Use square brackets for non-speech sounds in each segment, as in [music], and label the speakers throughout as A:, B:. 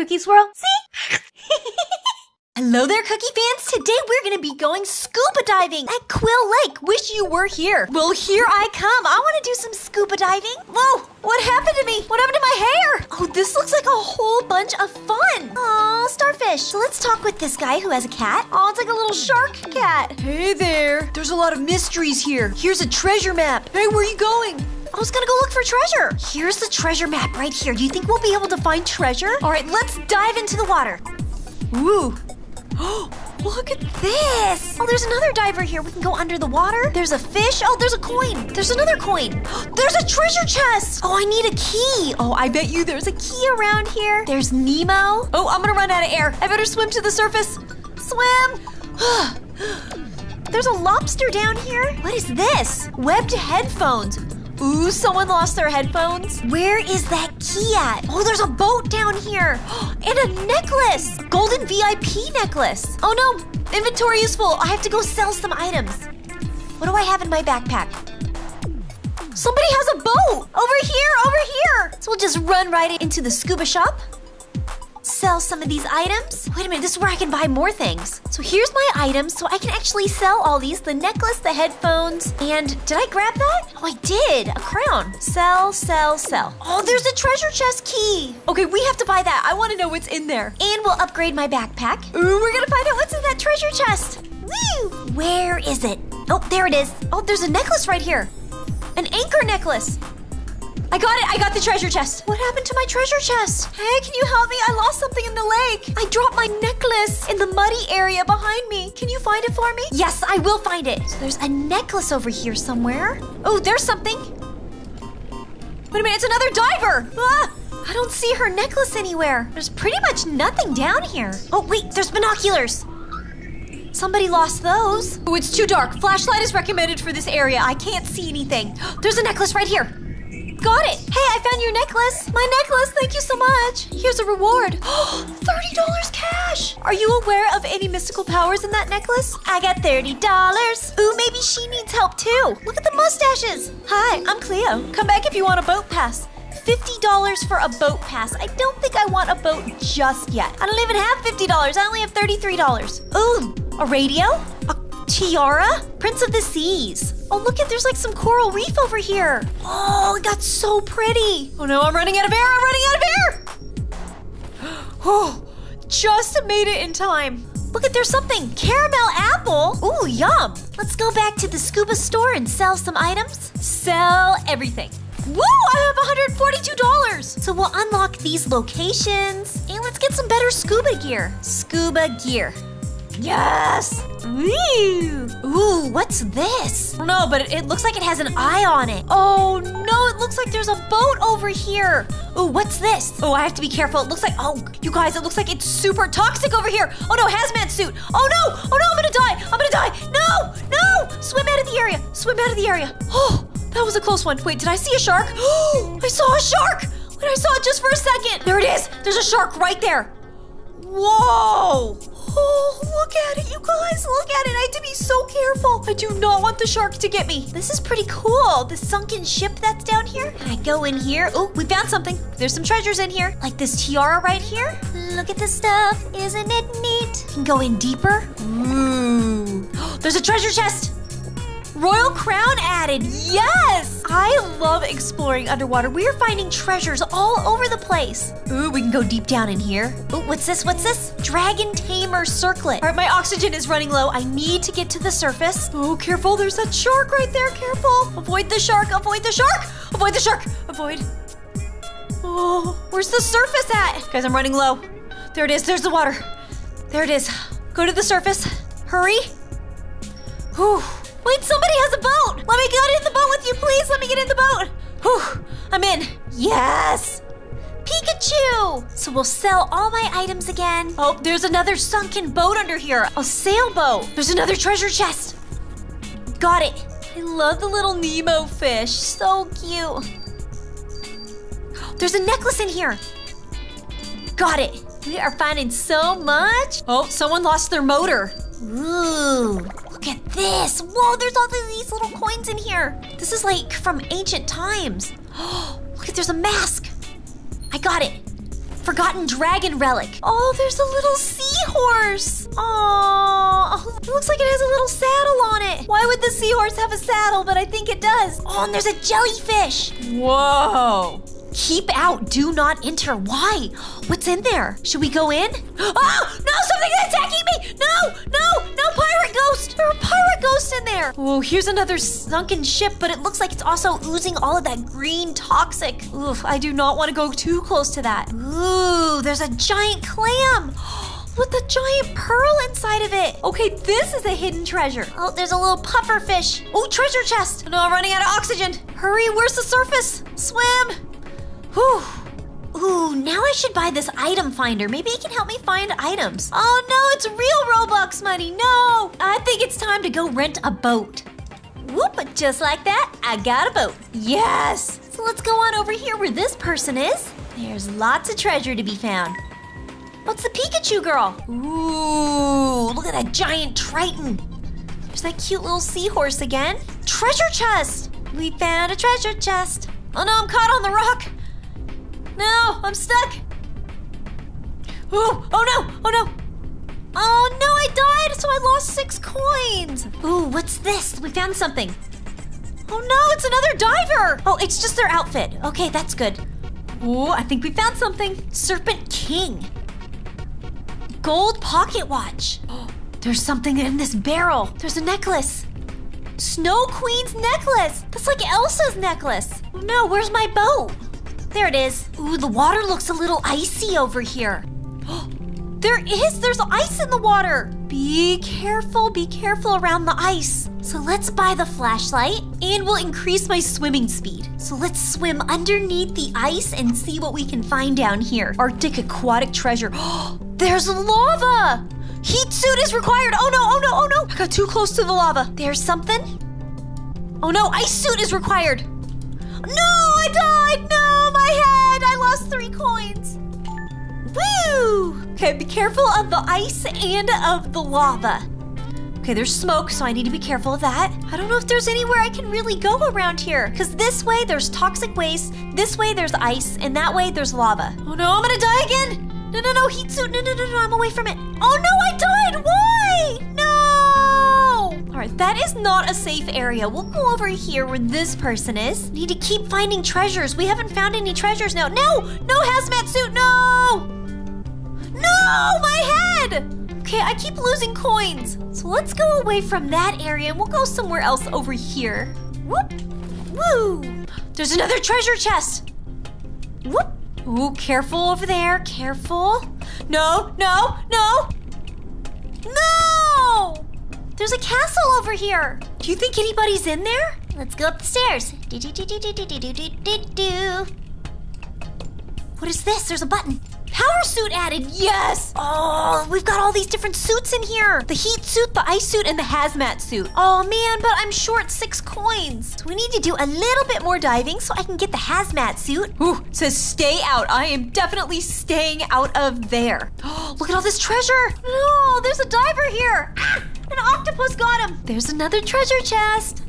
A: Cookie Swirl.
B: See? [laughs] Hello there, Cookie fans! Today we're gonna be going scuba diving at Quill Lake. Wish you were here. Well, here I come. I wanna do some scuba diving. Whoa! What happened to me? What happened to my hair? Oh, this looks like a whole bunch of fun. Aw, starfish. So let's talk with this guy who has a cat. Oh, it's like a little shark cat. Hey there. There's a lot of mysteries here. Here's a treasure map. Hey, where are you going? I was gonna go look for treasure. Here's the treasure map right here. Do you think we'll be able to find treasure? All right, let's dive into the water. Ooh. Oh, [gasps] look at this! Oh, there's another diver here. We can go under the water. There's a fish. Oh, there's a coin. There's another coin. [gasps] There's a treasure chest. Oh, I need a key. Oh, I bet you there's a key around here. There's Nemo. Oh, I'm gonna run out of air. I better swim to the surface. Swim. [sighs] there's a lobster down here. What is this? Webbed headphones. Ooh, someone lost their headphones. Where is that key at? Oh, there's a boat down here. [gasps] And a necklace. Golden VIP necklace. Oh no, inventory is full. I have to go sell some items. What do I have in my backpack? Somebody has a boat. Over here, over here. So we'll just run right into the scuba shop sell some of these items? Wait a minute, this is where I can buy more things. So here's my items, so I can actually sell all these. The necklace, the headphones, and did I grab that? Oh, I did, a crown. Sell, sell, sell. Oh, there's a treasure chest key. Okay, we have to buy that. I wanna know what's in there. And we'll upgrade my backpack. Ooh, we're gonna find out what's in that treasure chest. Woo! Where is it? Oh, there it is. Oh, there's a necklace right here. An anchor necklace. I got it! I got the treasure chest! What happened to my treasure chest? Hey, can you help me? I lost something in the lake! I dropped my necklace in the muddy area behind me. Can you find it for me? Yes, I will find it. So there's a necklace over here somewhere. Oh, there's something. Wait a minute, it's another diver! Ah! I don't see her necklace anywhere. There's pretty much nothing down here. Oh, wait, there's binoculars. Somebody lost those. Oh, it's too dark. Flashlight is recommended for this area. I can't see anything. [gasps] There's a necklace right here. Got it! Hey, I found your necklace! My necklace, thank you so much! Here's a reward. [gasps] $30 cash! Are you aware of any mystical powers in that necklace? I got $30. Ooh, maybe she needs help too. Look at the mustaches! Hi, I'm Cleo. Come back if you want a boat pass. $50 for a boat pass. I don't think I want a boat just yet. I don't even have $50. I only have $33. Ooh, a radio? A tiara? Prince of the Seas. Oh, look at there's like some coral reef over here. Oh, it got so pretty. Oh no, I'm running out of air. I'm running out of air. [gasps] Oh, just made it in time. Look at there's something. Caramel apple. Ooh, yum. Let's go back to the scuba store and sell some items. Sell everything. Woo! I have $142! So we'll unlock these locations and let's get some better scuba gear. Scuba gear. Yes! Ooh! Ooh, what's this? No, but it, looks like it has an eye on it. Oh no, it looks like there's a boat over here. Ooh, what's this? Oh, I have to be careful. It looks like, oh, you guys, it looks like it's super toxic over here. Oh no, hazmat suit. Oh no, oh no, I'm gonna die. I'm gonna die. No, no! Swim out of the area. Swim out of the area. Oh, that was a close one. Wait, did I see a shark? [gasps] I saw a shark. Wait, I saw it just for a second. There it is. There's a shark right there. Whoa! Oh, look at it, you guys. Look at it. I have to be so careful. I do not want the shark to get me. This is pretty cool. The sunken ship that's down here. Can I go in here? Oh, we found something. There's some treasures in here. Like this tiara right here. Look at this stuff. Isn't it neat? Can go in deeper. Ooh. Mmm. [gasps] There's a treasure chest. Royal crown added. Yes! I love exploring underwater. We are finding treasures all over the place. Ooh, we can go deep down in here. Ooh, what's this? What's this? Dragon tamer circlet. All right, my oxygen is running low. I need to get to the surface. Oh, careful. There's that shark right there. Careful. Avoid the shark. Avoid the shark. Avoid the shark. Avoid. Oh, where's the surface at? Guys, I'm running low. There it is. There's the water. There it is. Go to the surface. Hurry. Whew. Wait, somebody has a boat! Let me get in the boat with you, please! Let me get in the boat! Whew, I'm in. Yes! Pikachu! So we'll sell all my items again. Oh, there's another sunken boat under here. A sailboat. There's another treasure chest. Got it. I love the little Nemo fish. So cute. There's a necklace in here. Got it. We are finding so much. Oh, someone lost their motor. Ooh. Look at this! Whoa, there's all these little coins in here. This is like from ancient times. Oh, [gasps] look at there's a mask. I got it. forgotten dragon relic. Oh, there's a little seahorse. Oh, it looks like it has a little saddle on it. Why would the seahorse have a saddle? But I think it does. Oh, and there's a jellyfish. Whoa. Keep out. Do not enter. Why? What's in there? Should we go in? Oh, [gasps] no, something's attacking me. No, no, no, pirate ghost. There are pirate ghosts in there. Oh, here's another sunken ship, but it looks like it's also oozing all of that green toxic. Oof, I do not want to go too close to that. Ooh, there's a giant clam [gasps] with a giant pearl inside of it. Okay, this is a hidden treasure. Oh, there's a little puffer fish. Oh, treasure chest. No, I'm running out of oxygen. Hurry, where's the surface? Swim. Whew. Ooh, now I should buy this item finder. Maybe it can help me find items. Oh no, it's real Robux money. No! I think it's time to go rent a boat. Whoop, just like that, I got a boat. Yes! So let's go on over here where this person is. There's lots of treasure to be found. What's the Pikachu girl? Ooh, look at that giant Triton. There's that cute little seahorse again. Treasure chest! We found a treasure chest. Oh no, I'm caught on the rock. No, I'm stuck. Ooh, oh no, oh no. Oh no, I died, so I lost six coins. Ooh, what's this? We found something. Oh no, it's another diver. Oh, it's just their outfit. Okay, that's good. Ooh, I think we found something. Serpent King. Gold pocket watch. [gasps] There's something in this barrel. There's a necklace. Snow Queen's necklace. That's like Elsa's necklace. Oh no, where's my boat? There it is. Ooh, the water looks a little icy over here. [gasps] there is! There's ice in the water! Be careful, be careful around the ice. So let's buy the flashlight and we'll increase my swimming speed. So let's swim underneath the ice and see what we can find down here. Arctic aquatic treasure. [gasps] There's lava! Heat suit is required! Oh no, oh no, oh no! I got too close to the lava. There's something? Oh no, ice suit is required! No, Died! No, my head! I lost three coins. Woo! Okay, be careful of the ice and of the lava. Okay, there's smoke, so I need to be careful of that. I don't know if there's anywhere I can really go around here. Because this way there's toxic waste, this way there's ice, and that way there's lava. Oh no, I'm gonna die again! No, no, no, heat suit. No, no, no, no, I'm away from it. Oh no, I died! Why? That is not a safe area. We'll go over here where this person is. Need to keep finding treasures. We haven't found any treasures now. No! No hazmat suit! No! No! My head! Okay, I keep losing coins. So let's go away from that area and we'll go somewhere else over here. Whoop! Woo! There's another treasure chest! Whoop! Ooh, careful over there. Careful. No, no! No! There's a castle over here. Do you think anybody's in there? Let's go up the stairs. What is this? There's a button. Power suit added, yes! Oh, we've got all these different suits in here. The heat suit, the ice suit, and the hazmat suit. Oh man, but I'm short six coins. So we need to do a little bit more diving so I can get the hazmat suit. Ooh, says stay out. I am definitely staying out of there. Oh, [gasps] look at all this treasure. No, there's a diver here. Ah! An octopus got him! There's another treasure chest!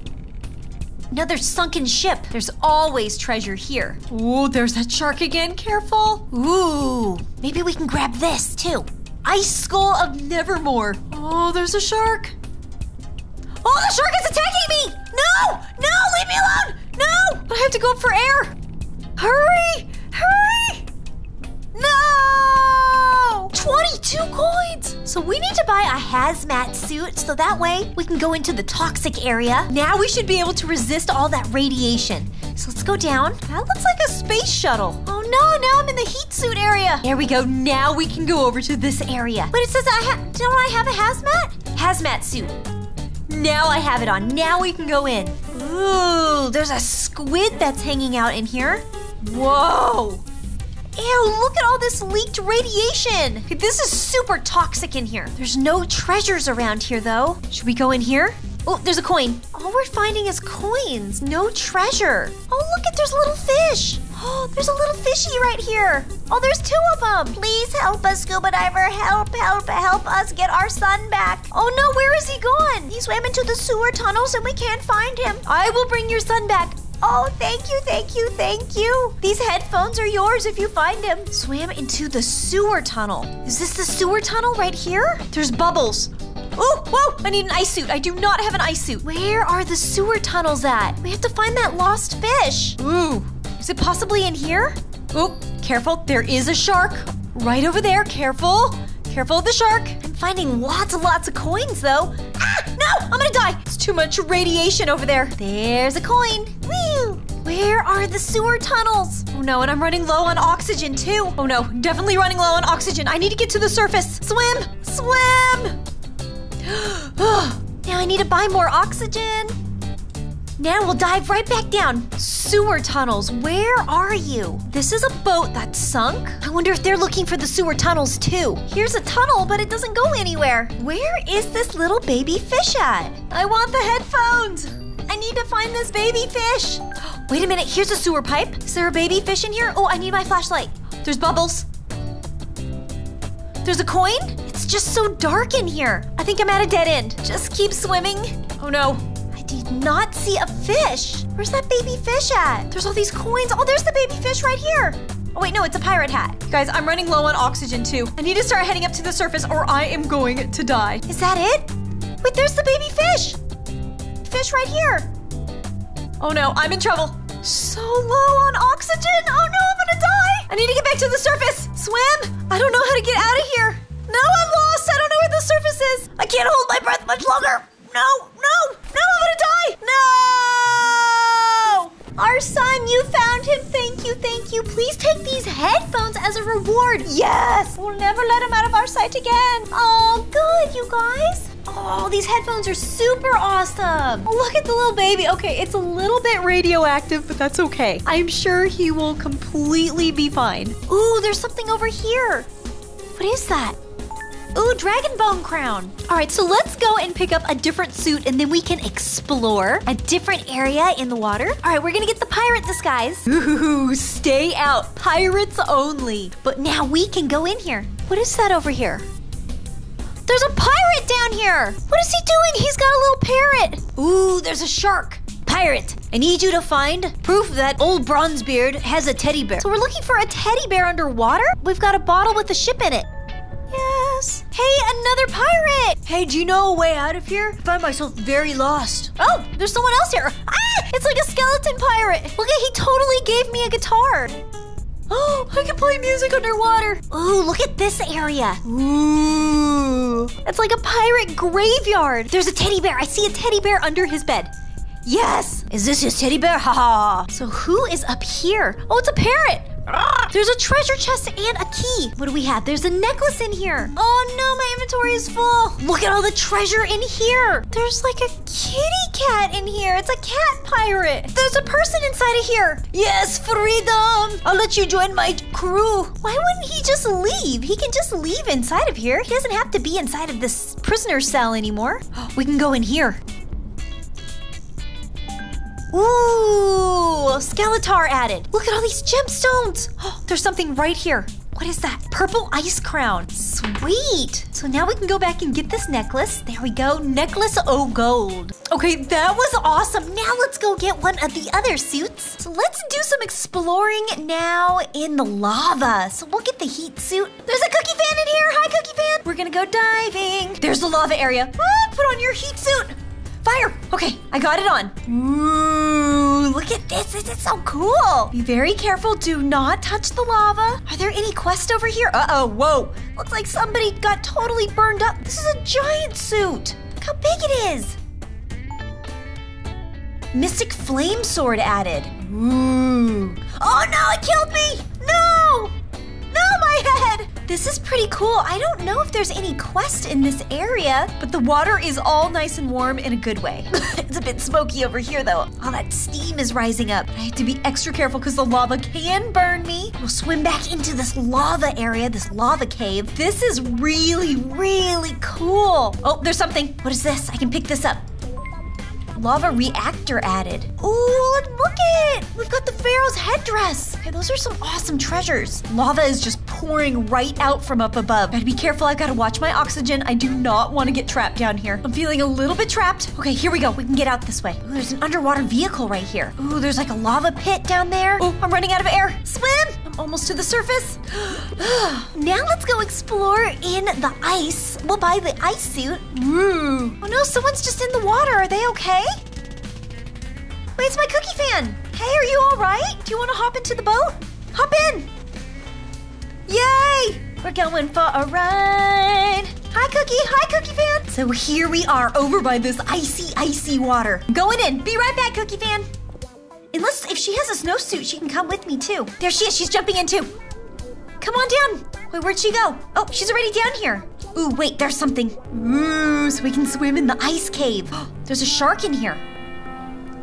B: Another sunken ship. There's always treasure here. Ooh, there's that shark again. Careful. Ooh, maybe we can grab this too. Ice Skull of Nevermore. Oh, there's a shark. Oh, the shark is attacking me! No! No, leave me alone! No! I have to go up for air. Hurry! Hurry! 22 coins! So we need to buy a hazmat suit so that way we can go into the toxic area. Now we should be able to resist all that radiation. So let's go down. That looks like a space shuttle. Oh no, now I'm in the heat suit area. There we go. Now we can go over to this area. But it says I don't I have a hazmat? Hazmat suit. Now I have it on. Now we can go in. Ooh, there's a squid that's hanging out in here. Whoa! Ew, look at all this leaked radiation. This is super toxic in here. There's no treasures around here, though. Should we go in here? Oh, there's a coin. All we're finding is coins, no treasure. Oh, look at there's a little fish. Oh, there's a little fishy right here. Oh, there's two of them. Please help us, scuba diver. Help, help, help us get our son back. Oh no, where is he gone? He swam into the sewer tunnels and we can't find him. I will bring your son back. Oh, thank you, thank you, thank you. These headphones are yours if you find them. Swam into the sewer tunnel. Is this the sewer tunnel right here? There's bubbles. Oh, whoa! I need an ice suit. I do not have an ice suit. Where are the sewer tunnels at? We have to find that lost fish. Ooh, is it possibly in here? Oh, careful. There is a shark right over there. Careful. Careful of the shark. I'm finding lots and lots of coins though. Ah, no! I'm gonna die. It's too much radiation over there. There's a coin. Woo! Where are the sewer tunnels? Oh no, and I'm running low on oxygen too. Oh no, definitely running low on oxygen. I need to get to the surface. Swim! Swim! [gasps] now I need to buy more oxygen. Now we'll dive right back down. Sewer tunnels, where are you? This is a boat that's sunk. I wonder if they're looking for the sewer tunnels too. Here's a tunnel, but it doesn't go anywhere. Where is this little baby fish at? I want the headphones. I need to find this baby fish. [gasps] Wait a minute, here's a sewer pipe. Is there a baby fish in here? Oh, I need my flashlight. There's bubbles. There's a coin? It's just so dark in here. I think I'm at a dead end. Just keep swimming. Oh no, did not see a fish. Where's that baby fish at? There's all these coins. Oh, there's the baby fish right here. Oh, wait, no, it's a pirate hat. Guys, I'm running low on oxygen too. I need to start heading up to the surface or I am going to die. Is that it? Wait, there's the baby fish. Fish right here. Oh no, I'm in trouble. So low on oxygen. Oh no, I'm gonna die. I need to get back to the surface. Swim. I don't know how to get out of here. No, I'm lost. I don't know where the surface is. I can't hold my breath much longer. No, no, no, I'm gonna die! No! Our son, you found him. Thank you, thank you. Please take these headphones as a reward. Yes! We'll never let him out of our sight again. Oh, good, you guys. Oh, these headphones are super awesome. Look at the little baby. Okay, it's a little bit radioactive, but that's okay. I'm sure he will completely be fine. Ooh, there's something over here. What is that? Ooh, dragon bone crown. All right, so let's go and pick up a different suit and then we can explore a different area in the water. All right, we're gonna get the pirate disguise. Ooh, stay out. Pirates only. But now we can go in here. What is that over here? There's a pirate down here. What is he doing? He's got a little parrot. Ooh, there's a shark. Pirate, I need you to find proof that old Bronzebeard has a teddy bear. So we're looking for a teddy bear underwater? We've got a bottle with a ship in it. Hey, another pirate! Hey, do you know a way out of here? I find myself very lost. Oh, there's someone else here. Ah! It's like a skeleton pirate. Look at, he totally gave me a guitar. Oh, [gasps] I can play music underwater. Ooh, look at this area. Ooh. It's like a pirate graveyard. There's a teddy bear. I see a teddy bear under his bed. Yes! Is this his teddy bear? Haha. so who is up here? Oh, it's a parrot. There's a treasure chest and a key. What do we have? There's a necklace in here. Oh no, my inventory is full. Look at all the treasure in here. There's like a kitty cat in here. It's a cat pirate. There's a person inside of here. Yes, freedom. I'll let you join my crew. Why wouldn't he just leave? He can just leave inside of here. He doesn't have to be inside of this prisoner cell anymore. [gasps] We can go in here. Ooh, Skeletor added. Look at all these gemstones. Oh, [gasps] there's something right here. What is that? Purple ice crown. Sweet. So now we can go back and get this necklace. There we go. Necklace o gold. Okay, that was awesome. Now let's go get one of the other suits. So let's do some exploring now in the lava. So we'll get the heat suit. There's a cookie fan in here. Hi, cookie fan. We're gonna go diving. There's the lava area. Ah, put on your heat suit. Fire! Okay, I got it on. Ooh, look at this. This is so cool. Be very careful. Do not touch the lava. Are there any quests over here? Uh-oh, whoa. Looks like somebody got totally burned up. This is a giant suit. Look how big it is. Mystic Flame Sword added. Ooh. Oh no, it killed me! No! No, my head! This is pretty cool. I don't know if there's any quest in this area, but the water is all nice and warm in a good way. [laughs] it's a bit smoky over here though. All that steam is rising up. I have to be extra careful because the lava can burn me. We'll swim back into this lava area, this lava cave. This is really, really cool. Oh, there's something. What is this? I can pick this up. Lava reactor added. Ooh, look it! We've got the Pharaoh's headdress. Okay, those are some awesome treasures. Lava is just pouring right out from up above. Gotta be careful, I've gotta watch my oxygen. I do not want to get trapped down here. I'm feeling a little bit trapped. Okay, here we go. We can get out this way. Ooh, there's an underwater vehicle right here. Ooh, there's like a lava pit down there. Oh, I'm running out of air. Swim! Almost to the surface. [gasps] now let's go explore in the ice. We'll buy the ice suit. Ooh. Oh no, someone's just in the water. Are they okay? Wait, it's my cookie fan. Hey, are you all right? Do you want to hop into the boat? Hop in. Yay! We're going for a ride. Hi, Cookie. Hi, Cookie Fan. So here we are over by this icy, icy water. Going in. Be right back, Cookie Fan. Unless if she has a snowsuit, she can come with me too. There she is. She's jumping in too. Come on down. Wait, where'd she go? Oh, she's already down here. Ooh, wait, there's something. Ooh, so we can swim in the ice cave. [gasps] There's a shark in here.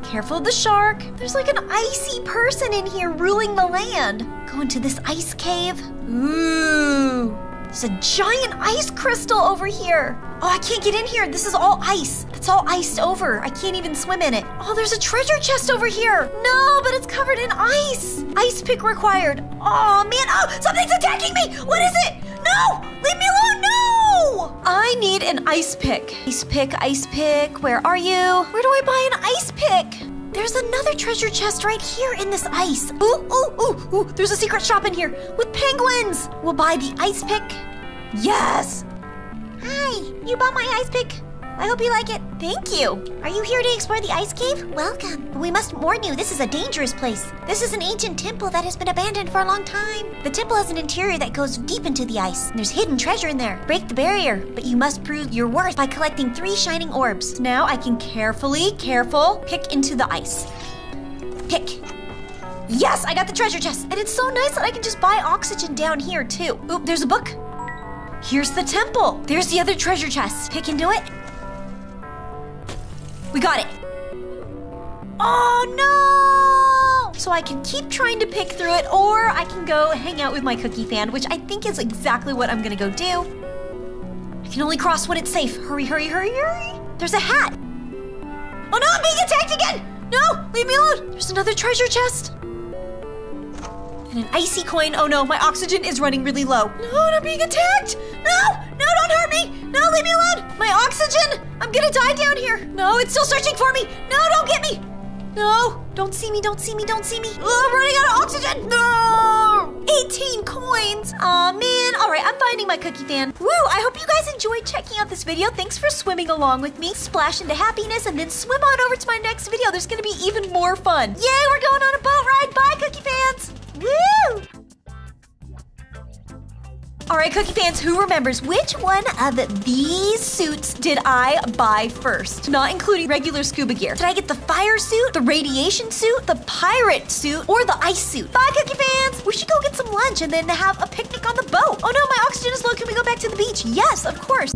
B: Careful of the shark. There's like an icy person in here ruling the land. Go into this ice cave. Ooh. There's a giant ice crystal over here. Oh, I can't get in here. This is all ice. It's all iced over. I can't even swim in it. Oh, there's a treasure chest over here. No, but it's covered in ice. Ice pick required. Oh, man. Oh, something's attacking me. What is it? No, leave me alone. No. I need an ice pick. Ice pick, ice pick. Where are you? Where do I buy an ice pick? There's another treasure chest right here in this ice. Ooh, ooh, ooh, ooh. There's a secret shop in here with penguins. We'll buy the ice pick. Yes. Hi, you bought my ice pick. I hope you like it. Thank you. Are you here to explore the ice cave? Welcome. We must warn you, this is a dangerous place. This is an ancient temple that has been abandoned for a long time. The temple has an interior that goes deep into the ice. There's hidden treasure in there. Break the barrier, but you must prove your worth by collecting three shining orbs. Now I can carefully, careful, pick into the ice. Pick. Yes, I got the treasure chest. And it's so nice that I can just buy oxygen down here too. Oop, there's a book. Here's the temple. There's the other treasure chest. Pick into it. We got it. Oh no! So I can keep trying to pick through it, or I can go hang out with my cookie fan, which I think is exactly what I'm gonna go do. I can only cross when it's safe. Hurry, hurry, hurry, hurry. There's a hat. Oh no, I'm being attacked again! No, leave me alone. There's another treasure chest. And an icy coin. Oh no, my oxygen is running really low. No, I'm being attacked. No, I'm gonna die down here. No, it's still searching for me. No, don't get me. No, don't see me, don't see me, don't see me. Oh, I'm running out of oxygen. No! 18 coins. Aw, man. All right, I'm finding my cookie fan. Woo, I hope you guys enjoyed checking out this video. Thanks for swimming along with me. Splash into happiness and then swim on over to my next video. There's gonna be even more fun. Yay, we're going on a boat ride. Bye, cookie fans. Woo! All right, Cookie fans, who remembers which one of these suits did I buy first? Not including regular scuba gear. Did I get the fire suit, the radiation suit, the pirate suit, or the ice suit? Bye, Cookie fans! We should go get some lunch and then have a picnic on the boat. Oh no, my oxygen is low. Can we go back to the beach? Yes, of course.